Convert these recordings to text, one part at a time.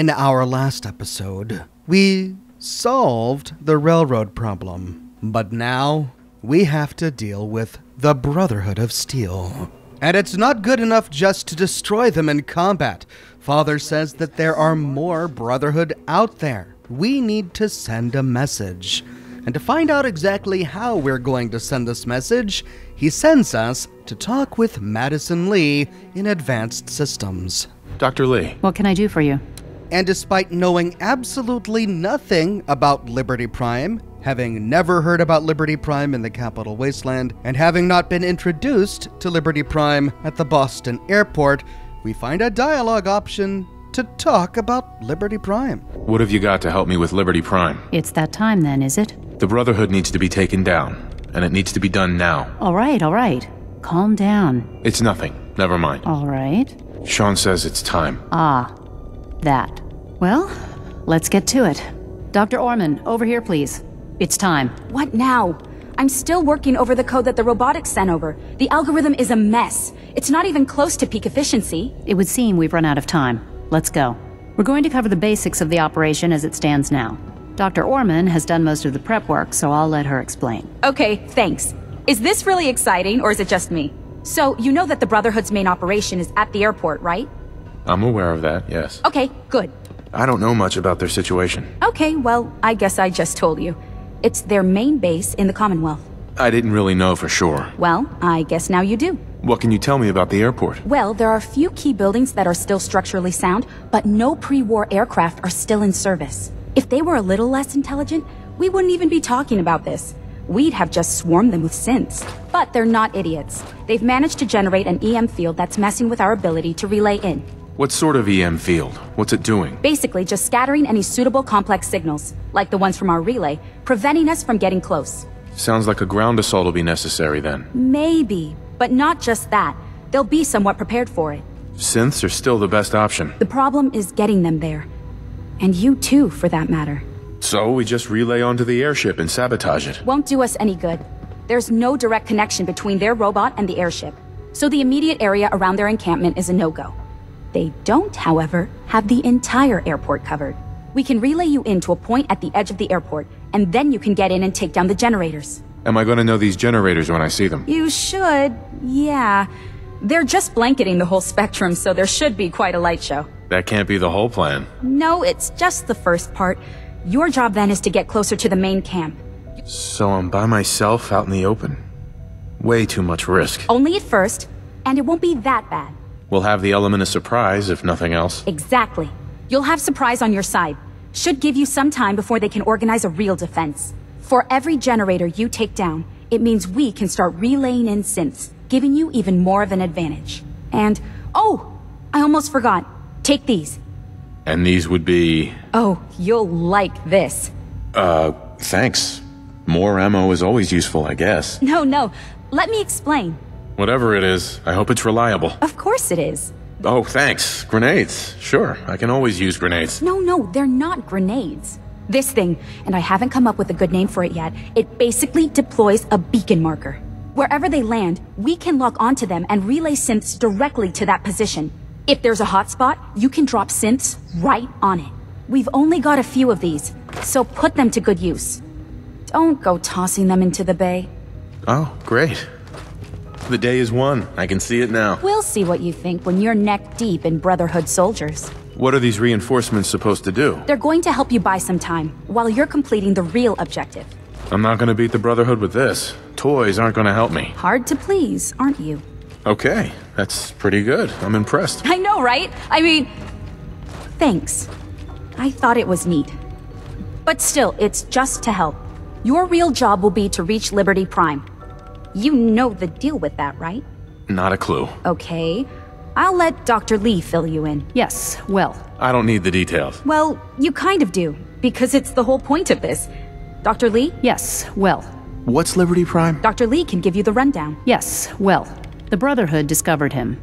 In our last episode, we solved the railroad problem. But now, we have to deal with the Brotherhood of Steel. And it's not good enough just to destroy them in combat. Father says that there are more Brotherhood out there. We need to send a message. And to find out exactly how we're going to send this message, he sends us to talk with Madison Li in Advanced Systems. Dr. Li, What can I do for you? And despite knowing absolutely nothing about Liberty Prime, having never heard about Liberty Prime in the Capital Wasteland, and having not been introduced to Liberty Prime at the Boston airport, we find a dialogue option to talk about Liberty Prime. what have you got to help me with Liberty Prime? It's that time then, is it? The Brotherhood needs to be taken down, and it needs to be done now. All right, all right. Calm down. It's nothing. Never mind. All right. Shaun says it's time. Ah, that. Well, let's get to it. Dr. Orman, over here, please. It's time. What now? I'm still working over the code that the robotics sent over. The algorithm is a mess. It's not even close to peak efficiency. It would seem we've run out of time. Let's go. We're going to cover the basics of the operation as it stands now. Dr. Orman has done most of the prep work, so I'll let her explain. Okay, thanks. Is this really exciting, or is it just me? So, you know that the Brotherhood's main operation is at the airport, right? I'm aware of that, yes. Okay, good. I don't know much about their situation. Okay, well, I guess I just told you. It's their main base in the Commonwealth. I didn't really know for sure. Well, I guess now you do. What can you tell me about the airport? Well, there are a few key buildings that are still structurally sound, but no pre-war aircraft are still in service. If they were a little less intelligent, we wouldn't even be talking about this. We'd have just swarmed them with synths. But they're not idiots. They've managed to generate an EM field that's messing with our ability to relay in. What sort of EM field? What's it doing? Basically, just scattering any suitable complex signals, like the ones from our relay, preventing us from getting close. Sounds like a ground assault will be necessary then. Maybe, but not just that. They'll be somewhat prepared for it. Synths are still the best option. The problem is getting them there. And you too, for that matter. So we just relay onto the airship and sabotage it. Won't do us any good. There's no direct connection between their robot and the airship, so the immediate area around their encampment is a no-go. They don't, however, have the entire airport covered. We can relay you in to a point at the edge of the airport, and then you can get in and take down the generators. Am I going to know these generators when I see them? You should, yeah. They're just blanketing the whole spectrum, so there should be quite a light show. That can't be the whole plan. No, it's just the first part. Your job then is to get closer to the main camp. So I'm by myself out in the open. Way too much risk. Only at first, and it won't be that bad. We'll have the element of surprise, if nothing else. Exactly. You'll have surprise on your side. Should give you some time before they can organize a real defense. For every generator you take down, it means we can start relaying in synths, giving you even more of an advantage. And, oh, I almost forgot. Take these. And these would be. Oh, you'll like this. Uh, thanks. More ammo is always useful, I guess. No, no, let me explain. Whatever it is, I hope it's reliable. Of course it is. Oh, thanks. Grenades. Sure, I can always use grenades. No, no, they're not grenades. This thing, and I haven't come up with a good name for it yet, it basically deploys a beacon marker. Wherever they land, we can lock onto them and relay synths directly to that position. If there's a hotspot, you can drop synths right on it. We've only got a few of these, so put them to good use. Don't go tossing them into the bay. Oh, great. The day is won. I can see it now. We'll see what you think when you're neck deep in Brotherhood soldiers. What are these reinforcements supposed to do? They're going to help you buy some time, while you're completing the real objective. I'm not gonna beat the Brotherhood with this. Toys aren't gonna help me. Hard to please, aren't you? Okay, that's pretty good. I'm impressed. I know, right? I mean, thanks. I thought it was neat. But still, it's just to help. Your real job will be to reach Liberty Prime. You know the deal with that, right? Not a clue. Okay. I'll let Dr. Li fill you in. Yes, well, I don't need the details. Well, you kind of do, because it's the whole point of this. Dr. Li? yes, well, What's Liberty Prime? Dr. Li can give you the rundown. yes, well. The Brotherhood discovered him.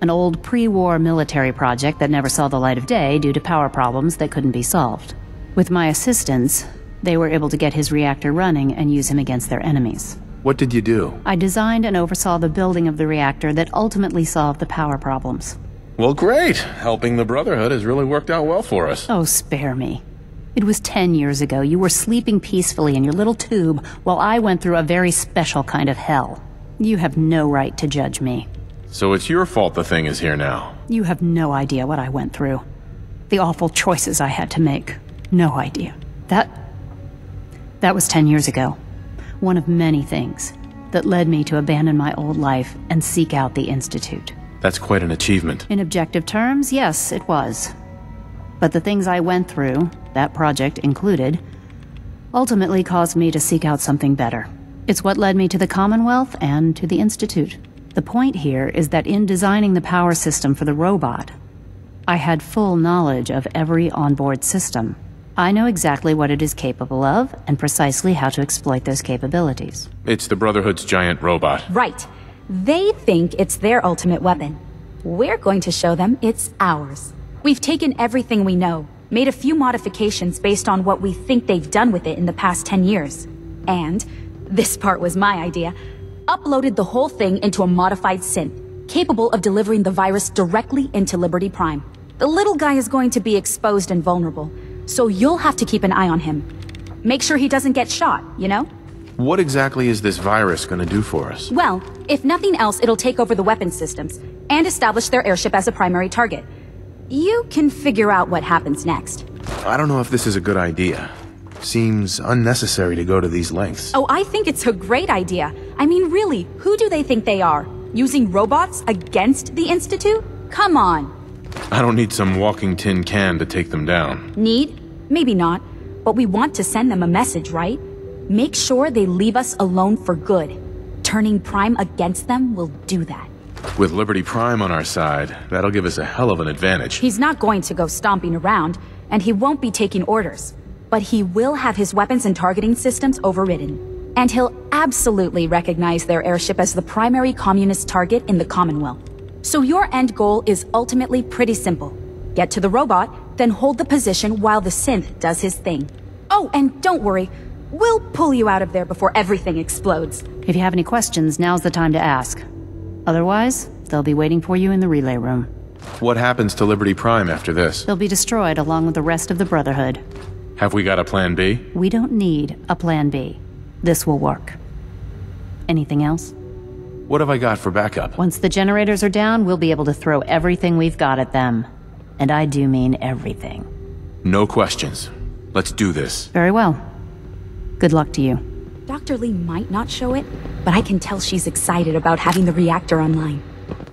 An old pre war military project that never saw the light of day due to power problems that couldn't be solved. With my assistance, they were able to get his reactor running and use him against their enemies. What did you do? I designed and oversaw the building of the reactor that ultimately solved the power problems. Well, great. Helping the Brotherhood has really worked out well for us. Oh, spare me. It was ten years ago. You were sleeping peacefully in your little tube while I went through a very special kind of hell. You have no right to judge me. So it's your fault the thing is here now. You have no idea what I went through. The awful choices I had to make. No idea. That. That was ten years ago. One of many things that led me to abandon my old life and seek out the Institute. That's quite an achievement. In objective terms, yes, it was. But the things I went through, that project included, ultimately caused me to seek out something better. It's what led me to the Commonwealth and to the Institute. The point here is that in designing the power system for the robot, I had full knowledge of every onboard system. I know exactly what it is capable of and precisely how to exploit those capabilities. It's the Brotherhood's giant robot. Right. They think it's their ultimate weapon. We're going to show them it's ours. We've taken everything we know, made a few modifications based on what we think they've done with it in the past 10 years. And, this part was my idea, uploaded the whole thing into a modified synth, capable of delivering the virus directly into Liberty Prime. The little guy is going to be exposed and vulnerable, so you'll have to keep an eye on him. Make sure he doesn't get shot, you know? What exactly is this virus going to do for us? Well, if nothing else, it'll take over the weapon systems and establish their airship as a primary target. You can figure out what happens next. I don't know if this is a good idea. Seems unnecessary to go to these lengths. Oh, I think it's a great idea. I mean, really, who do they think they are? Using robots against the Institute? Come on. I don't need some walking tin can to take them down. Need? Maybe not. But we want to send them a message, right? Make sure they leave us alone for good. Turning Prime against them will do that. With Liberty Prime on our side, that'll give us a hell of an advantage. He's not going to go stomping around, and he won't be taking orders. But he will have his weapons and targeting systems overridden. And he'll absolutely recognize their airship as the primary communist target in the Commonwealth. So your end goal is ultimately pretty simple. Get to the robot, then hold the position while the synth does his thing. Oh, and don't worry, we'll pull you out of there before everything explodes. If you have any questions, now's the time to ask. Otherwise, they'll be waiting for you in the relay room. What happens to Liberty Prime after this? They'll be destroyed along with the rest of the Brotherhood. Have we got a plan B? We don't need a plan B. This will work. Anything else? What have I got for backup? Once the generators are down, we'll be able to throw everything we've got at them. And I do mean everything. No questions. Let's do this. Very well. Good luck to you. Dr. Li might not show it, but I can tell she's excited about having the reactor online.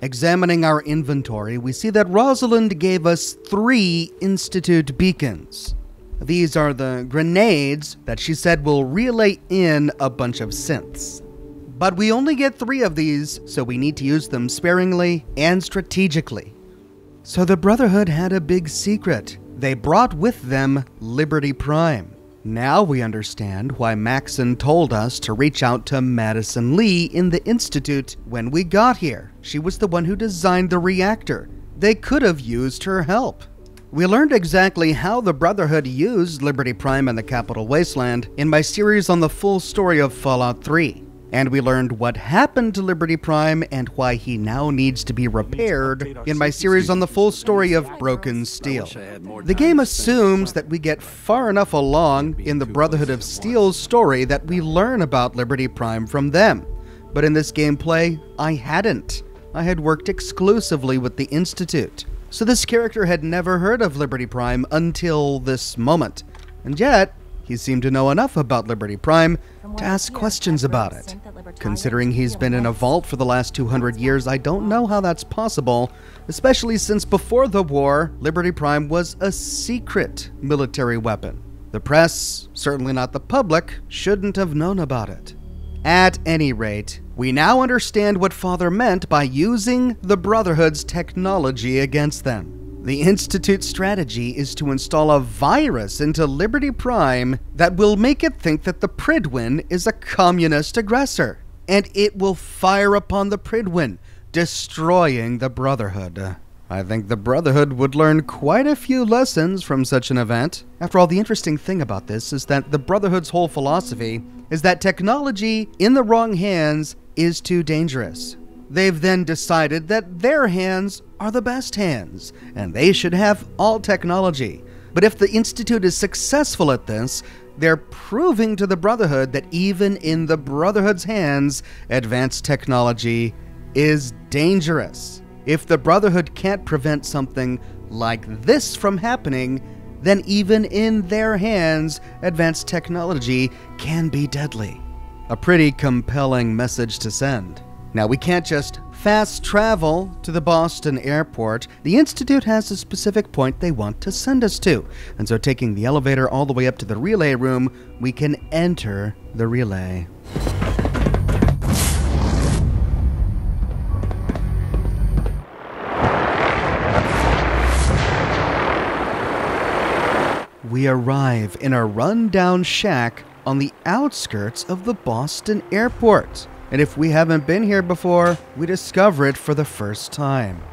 Examining our inventory, we see that Rosalind gave us three Institute beacons. These are the grenades that she said will relay in a bunch of synths. But we only get three of these, so we need to use them sparingly and strategically. So the Brotherhood had a big secret. They brought with them Liberty Prime. Now we understand why Maxon told us to reach out to Madison Li in the Institute when we got here. She was the one who designed the reactor. They could have used her help. We learned exactly how the Brotherhood used Liberty Prime in the Capital Wasteland in my series on the full story of Fallout 3. And we learned what happened to Liberty Prime and why he now needs to be repaired in my series on the full story of Broken Steel. The game assumes that we get far enough along in the Brotherhood of Steel's story that we learn about Liberty Prime from them. But in this gameplay, I hadn't. I had worked exclusively with the Institute. So this character had never heard of Liberty Prime until this moment. And yet, he seemed to know enough about Liberty Prime to ask questions about it. Considering he's been in a vault for the last 200 years, I don't know how that's possible, especially since before the war, Liberty Prime was a secret military weapon. The press, certainly not the public, shouldn't have known about it. At any rate, we now understand what Father meant by using the Brotherhood's technology against them. The Institute's strategy is to install a virus into Liberty Prime that will make it think that the Prydwen is a communist aggressor, and it will fire upon the Prydwen, destroying the Brotherhood. I think the Brotherhood would learn quite a few lessons from such an event. After all, the interesting thing about this is that the Brotherhood's whole philosophy is that technology in the wrong hands is too dangerous. They've then decided that their hands are the best hands, and they should have all technology. But if the Institute is successful at this, they're proving to the Brotherhood that even in the Brotherhood's hands, advanced technology is dangerous. If the Brotherhood can't prevent something like this from happening, then even in their hands, advanced technology can be deadly. A pretty compelling message to send. Now, we can't just fast travel to the Boston airport. The Institute has a specific point they want to send us to. And so, taking the elevator all the way up to the relay room, we can enter the relay. We arrive in a rundown shack on the outskirts of the Boston airport. And if we haven't been here before, we discover it for the first time.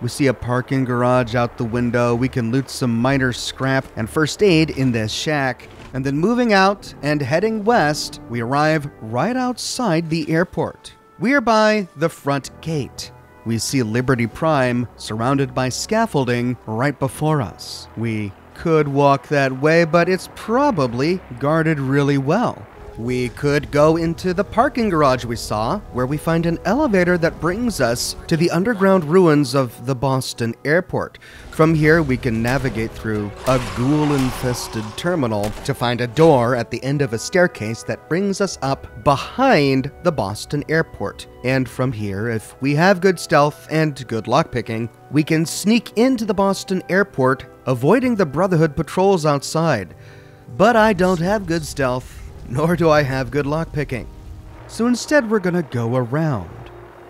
We see a parking garage out the window. We can loot some minor scrap and first aid in this shack. And then moving out and heading west, we arrive right outside the airport. We are by the front gate. We see Liberty Prime surrounded by scaffolding right before us. We could walk that way, but it's probably guarded really well. We could go into the parking garage we saw, where we find an elevator that brings us to the underground ruins of the Boston airport. From here, we can navigate through a ghoul infested terminal to find a door at the end of a staircase that brings us up behind the Boston airport. And from here, if we have good stealth and good lockpicking, we can sneak into the Boston airport, avoiding the Brotherhood patrols outside. But I don't have good stealth nor do I have good lockpicking. So instead, we're gonna go around.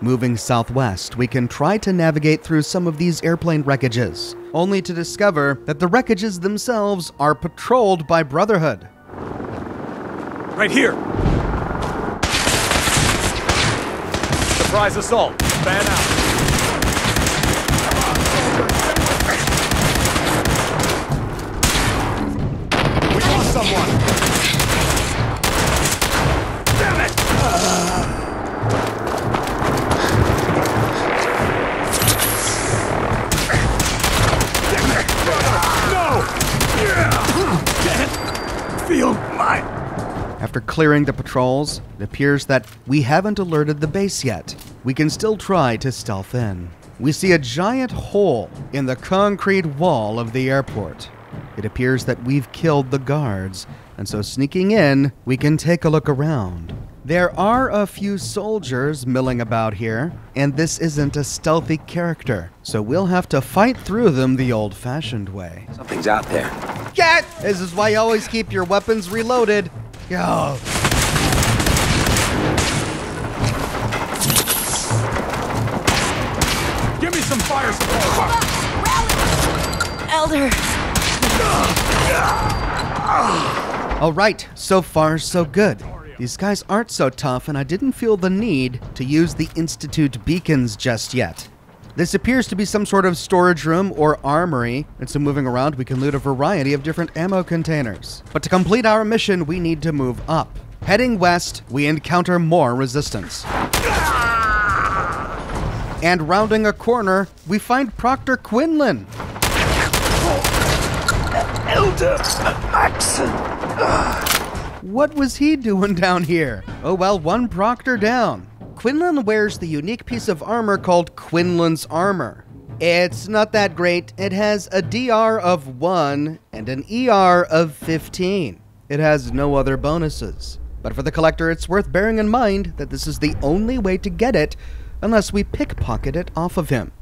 Moving southwest, we can try to navigate through some of these airplane wreckages, only to discover that the wreckages themselves are patrolled by Brotherhood. Right here! Surprise assault! Fan out! We someone! After clearing the patrols, it appears that we haven't alerted the base yet. We can still try to stealth in. We see a giant hole in the concrete wall of the airport. It appears that we've killed the guards, and so sneaking in, we can take a look around. There are a few soldiers milling about here, and this isn't a stealthy character, so we'll have to fight through them the old fashioned way. Something's out there. Get! This is why you always keep your weapons reloaded. Yo. Give me some fire support! Elder! All right, so far so good. These guys aren't so tough, and I didn't feel the need to use the Institute beacons just yet. This appears to be some sort of storage room or armory, and so moving around, we can loot a variety of different ammo containers. But to complete our mission, we need to move up. Heading west, we encounter more resistance. And rounding a corner, we find Proctor Quinlan. Elder Maxon. What was he doing down here? Oh well, one Proctor down. Quinlan wears the unique piece of armor called Quinlan's Armor. It's not that great. It has a DR of 1 and an ER of 15. It has no other bonuses. But for the collector, it's worth bearing in mind that this is the only way to get it unless we pickpocket it off of him.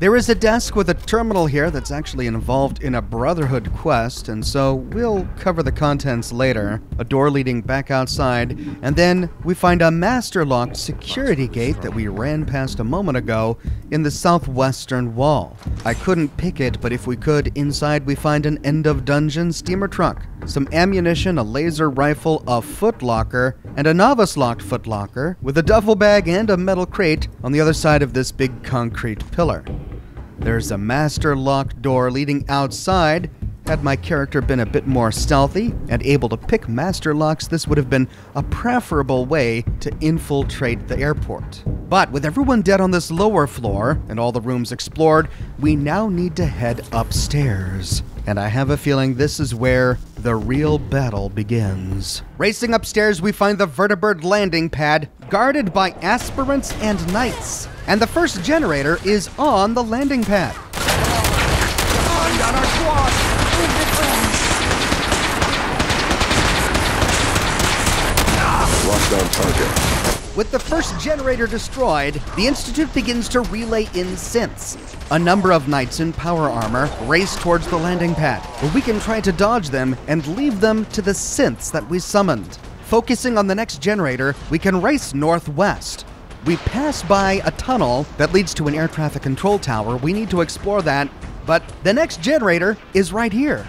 There is a desk with a terminal here that's actually involved in a Brotherhood quest, and so we'll cover the contents later. A door leading back outside, and then we find a master locked security gate that we ran past a moment ago in the southwestern wall. I couldn't pick it, but if we could, inside we find an end of dungeon steamer truck, some ammunition, a laser rifle, a footlocker, and a novice locked footlocker with a duffel bag and a metal crate on the other side of this big concrete pillar. There's a master locked door leading outside. Had my character been a bit more stealthy and able to pick master locks, this would have been a preferable way to infiltrate the airport. But with everyone dead on this lower floor and all the rooms explored, we now need to head upstairs. And I have a feeling this is where the real battle begins. Racing upstairs, we find the vertibird landing pad guarded by aspirants and knights. And the first generator is on the landing pad. Find on our squad! Locked on target. With the first generator destroyed, the Institute begins to relay in synths. A number of knights in power armor race towards the landing pad, but we can try to dodge them and leave them to the synths that we summoned. Focusing on the next generator, we can race northwest. We pass by a tunnel that leads to an air traffic control tower. We need to explore that, but the next generator is right here.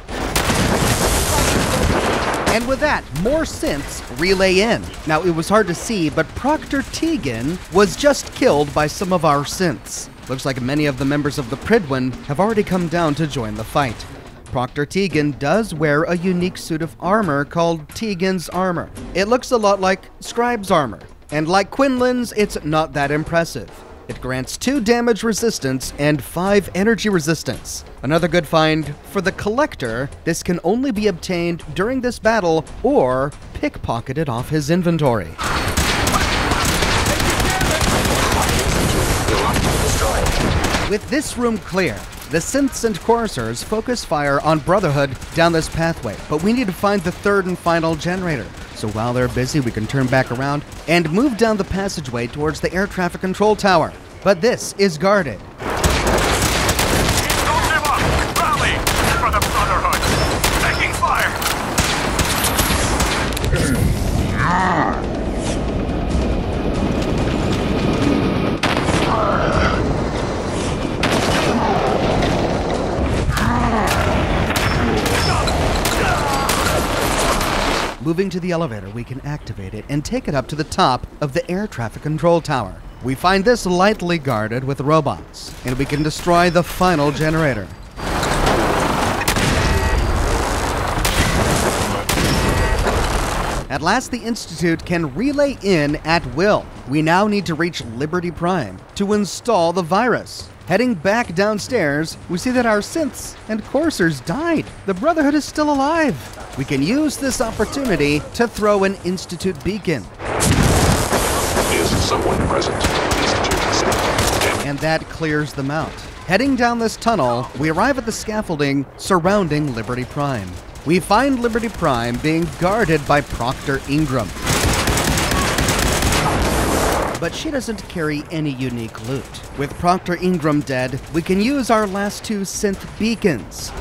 And with that, more synths relay in. Now, it was hard to see, but Proctor Teagan was just killed by some of our synths. Looks like many of the members of the Prydwen have already come down to join the fight. Proctor Teagan does wear a unique suit of armor called Teagan's Armor. It looks a lot like Scribe's armor, and like Quinlan's, it's not that impressive. It grants 2 damage resistance and 5 energy resistance. Another good find for the Collector, this can only be obtained during this battle or pickpocketed off his inventory. With this room clear, the synths and coursers focus fire on Brotherhood down this pathway, but we need to find the third and final generator. So while they're busy, we can turn back around and move down the passageway towards the air traffic control tower. But this is guarded. Moving to the elevator, we can activate it and take it up to the top of the air traffic control tower. We find this lightly guarded with robots, and we can destroy the final generator. At last, the Institute can relay in at will. We now need to reach Liberty Prime to install the virus. Heading back downstairs, we see that our synths and coursers died. The Brotherhood is still alive. We can use this opportunity to throw an Institute beacon. Is someone present? And that clears them out. Heading down this tunnel, we arrive at the scaffolding surrounding Liberty Prime. We find Liberty Prime being guarded by Proctor Ingram. But she doesn't carry any unique loot. With Proctor Ingram dead, we can use our last two synth beacons.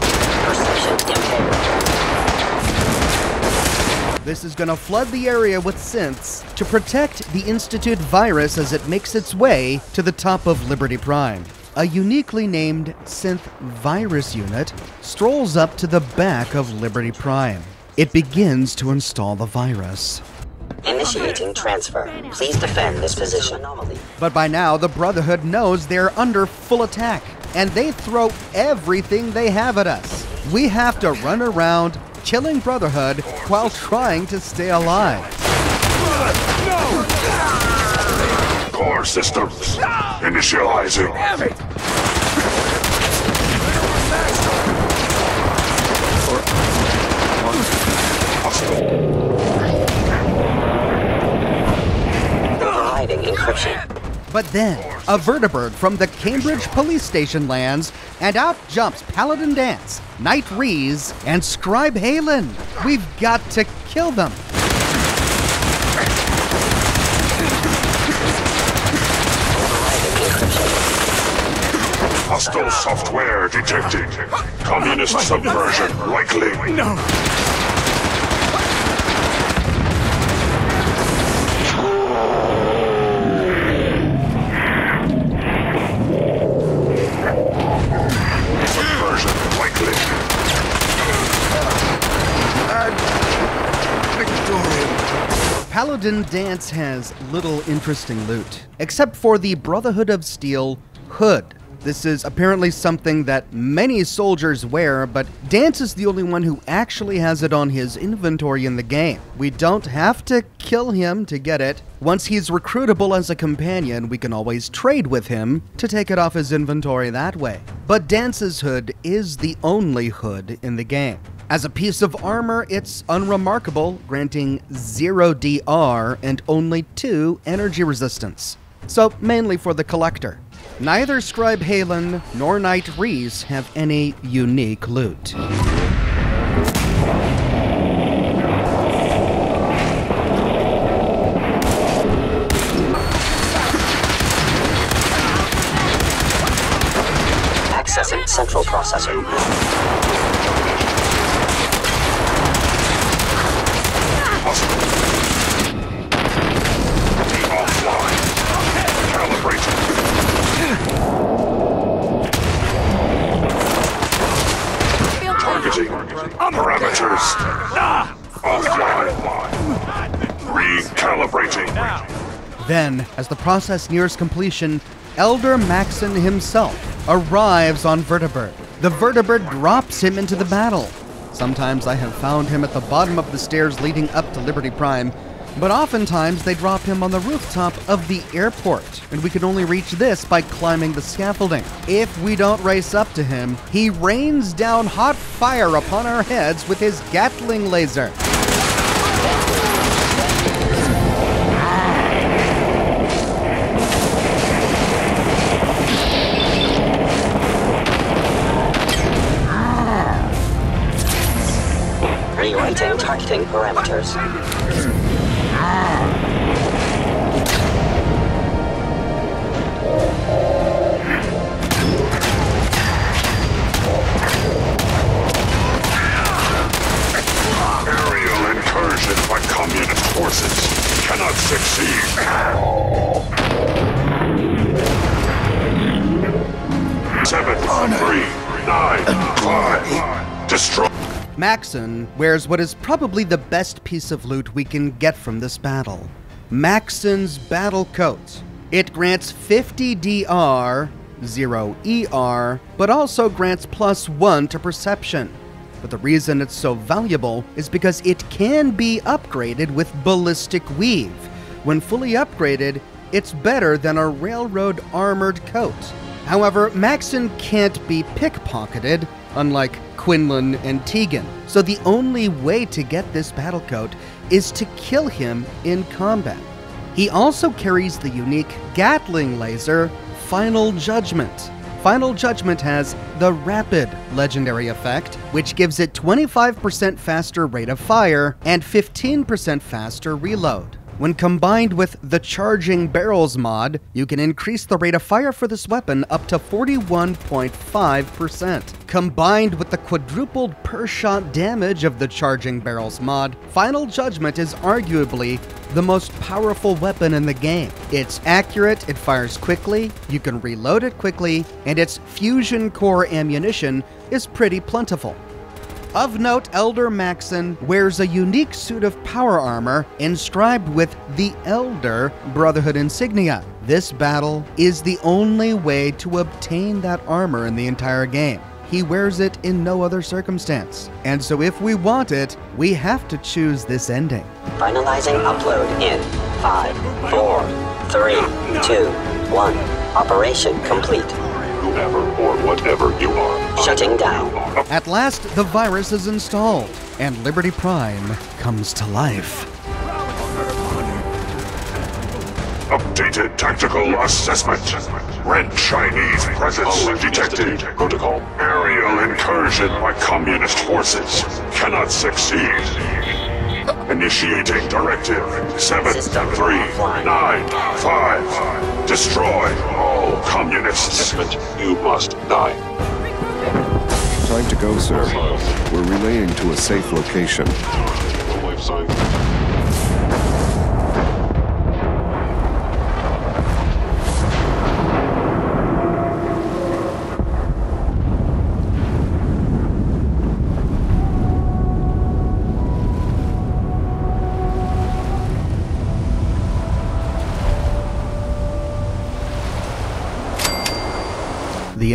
This is to flood the area with synths to protect the Institute virus as it makes its way to the top of Liberty Prime. A uniquely named synth virus unit strolls up to the back of Liberty Prime. It begins to install the virus. Initiating transfer. Please defend this position. But by now, the Brotherhood knows they're under full attack, and they throw everything they have at us. We have to run around killing Brotherhood while trying to stay alive. Core systems. Initializing. Providing encryption. But then, a vertibird from the Cambridge police station lands, and out jumps Paladin Danse, Knight Rhys, and Scribe Haylen. We've got to kill them. Hostile software detected. Communist subversion likely. No! Paladin Danse has little interesting loot, except for the Brotherhood of Steel hood. This is apparently something that many soldiers wear, but Danse is the only one who actually has it on his inventory in the game. We don't have to kill him to get it. Once he's recruitable as a companion, we can always trade with him to take it off his inventory that way. But Danse's hood is the only hood in the game. As a piece of armor, it's unremarkable, granting 0 DR and only 2 energy resistance. So, mainly for the collector. Neither Scribe Haylen nor Knight Rhys have any unique loot. Accessing central processor. Then, as the process nears completion, Elder Maxon himself arrives on Vertibird. The Vertibird drops him into the battle. Sometimes I have found him at the bottom of the stairs leading up to Liberty Prime, but oftentimes they drop him on the rooftop of the airport, and we can only reach this by climbing the scaffolding. If we don't race up to him, he rains down hot fire upon our heads with his Gatling laser. Parameters. Aerial incursion by communist forces cannot succeed. Maxon wears what is probably the best piece of loot we can get from this battle Maxon's Battle Coat. It grants 50 DR, 0 ER, but also grants plus 1 to perception. But the reason it's so valuable is because it can be upgraded with Ballistic Weave. When fully upgraded, it's better than a railroad armored coat. However, Maxon can't be pickpocketed, unlike Quinlan and Teagan. So the only way to get this battle coat is to kill him in combat. He also carries the unique Gatling laser, Final Judgment. Final Judgment has the Rapid legendary effect, which gives it 25% faster rate of fire and 15% faster reload. When combined with the Charging Barrels mod, you can increase the rate of fire for this weapon up to 41.5%. Combined with the quadrupled per shot damage of the Charging Barrels mod, Final Judgment is arguably the most powerful weapon in the game. It's accurate, it fires quickly, you can reload it quickly, and its fusion core ammunition is pretty plentiful. Of note, Elder Maxon wears a unique suit of power armor inscribed with the Elder Brotherhood insignia. This battle is the only way to obtain that armor in the entire game. He wears it in no other circumstance. And so if we want it, we have to choose this ending. Finalizing upload in five, four, three, two, one. Operation complete. Whoever or whatever you are. Shutting down. At last, the virus is installed, and Liberty Prime comes to life. Updated tactical assessment. Red Chinese presence oh, detected. Protocol. Aerial incursion by communist forces cannot succeed. Initiating directive. Seven, System three, offline. nine, five. Destroy all communists. You must die. Time to go, sir. We're relaying to a safe location.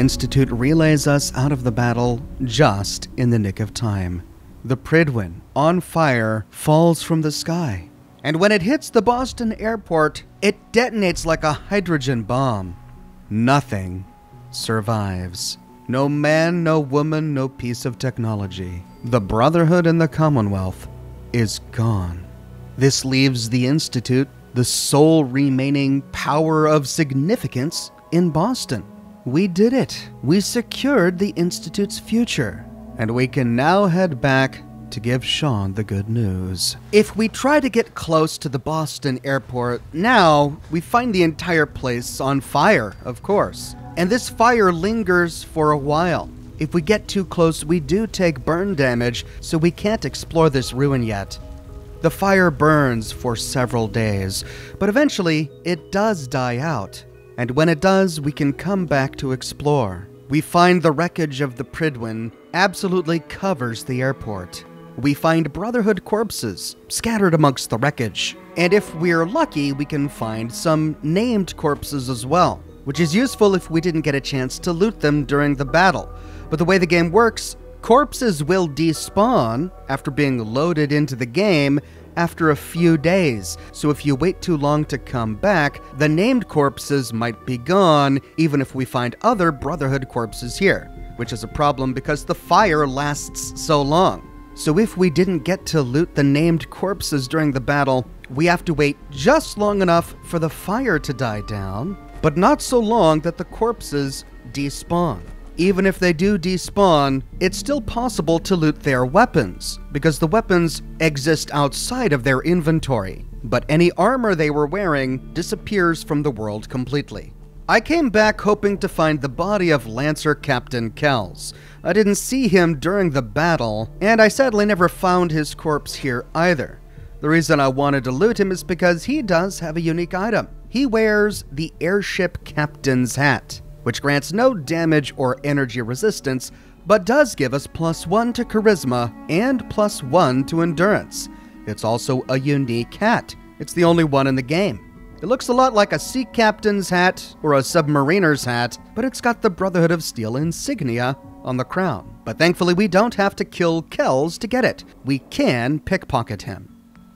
Institute relays us out of the battle just in the nick of time. The Prydwen, on fire, falls from the sky. And when it hits the Boston airport, it detonates like a hydrogen bomb. Nothing survives. No man, no woman, no piece of technology. The Brotherhood and the Commonwealth is gone. This leaves the Institute the sole remaining power of significance in Boston. We did it. We secured the Institute's future. And we can now head back to give Shaun the good news. If we try to get close to the Boston airport now, we find the entire place on fire, of course. And this fire lingers for a while. If we get too close, we do take burn damage, so we can't explore this ruin yet. The fire burns for several days, but eventually it does die out. And when it does, we can come back to explore. We find the wreckage of the Prydwen absolutely covers the airport. We find Brotherhood corpses scattered amongst the wreckage. And if we're lucky, we can find some named corpses as well, which is useful if we didn't get a chance to loot them during the battle. But the way the game works, corpses will despawn after being loaded into the game after a few days. So if you wait too long to come back, the named corpses might be gone, even if we find other Brotherhood corpses here, which is a problem because the fire lasts so long. So if we didn't get to loot the named corpses during the battle, we have to wait just long enough for the fire to die down, but not so long that the corpses despawn. Even if they do despawn, it's still possible to loot their weapons, because the weapons exist outside of their inventory, but any armor they were wearing disappears from the world completely. I came back hoping to find the body of Lancer Captain Kells. I didn't see him during the battle, and I sadly never found his corpse here either. The reason I wanted to loot him is because he does have a unique item. He wears the airship captain's hat which grants no damage or energy resistance, but does give us plus 1 to charisma and plus 1 to endurance. It's also a unique hat. It's the only one in the game. It looks a lot like a sea captain's hat or a submariner's hat, but it's got the Brotherhood of Steel insignia on the crown. But thankfully, we don't have to kill Kells to get it. We can pickpocket him.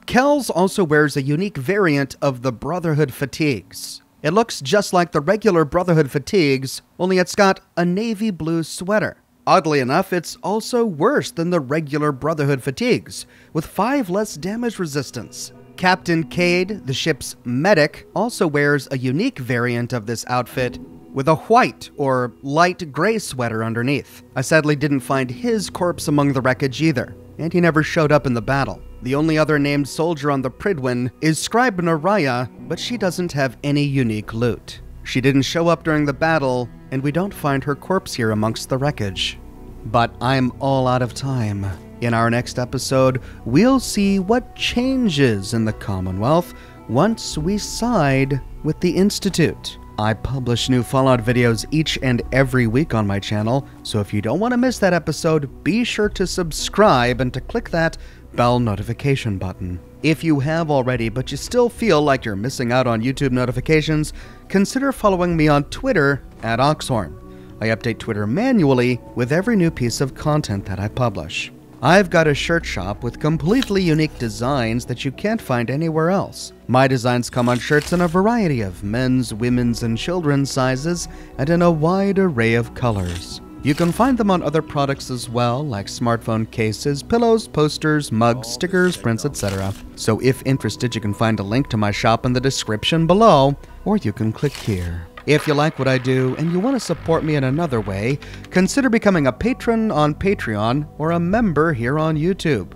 Kells also wears a unique variant of the Brotherhood fatigues. It looks just like the regular Brotherhood fatigues, only it's got a navy blue sweater. Oddly enough, it's also worse than the regular Brotherhood fatigues, with 5 less damage resistance. Captain Cade, the ship's medic, also wears a unique variant of this outfit with a white or light gray sweater underneath. I sadly didn't find his corpse among the wreckage either, and he never showed up in the battle. The only other named soldier on the Prydwen is Scribe Neriah, but she doesn't have any unique loot. She didn't show up during the battle, and we don't find her corpse here amongst the wreckage. But I'm all out of time. In our next episode, we'll see what changes in the Commonwealth once we side with the Institute. I publish new Fallout videos each and every week on my channel, so if you don't want to miss that episode, be sure to subscribe and to click that bell notification button. If you have already, but you still feel like you're missing out on YouTube notifications, consider following me on Twitter at Oxhorn. I update Twitter manually with every new piece of content that I publish. I've got a shirt shop with completely unique designs that you can't find anywhere else. My designs come on shirts in a variety of men's, women's, and children's sizes and in a wide array of colors. You can find them on other products as well, like smartphone cases, pillows, posters, mugs, stickers, prints, etc. So if interested, you can find a link to my shop in the description below, or you can click here. If you like what I do and you want to support me in another way, consider becoming a patron on Patreon or a member here on YouTube.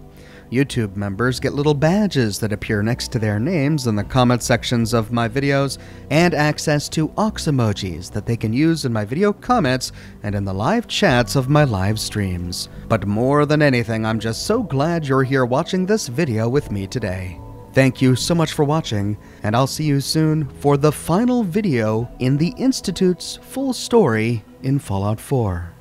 YouTube members get little badges that appear next to their names in the comment sections of my videos, and access to Ox emojis that they can use in my video comments and in the live chats of my live streams. But more than anything, I'm just so glad you're here watching this video with me today. Thank you so much for watching, and I'll see you soon for the final video in the Institute's full story in Fallout 4.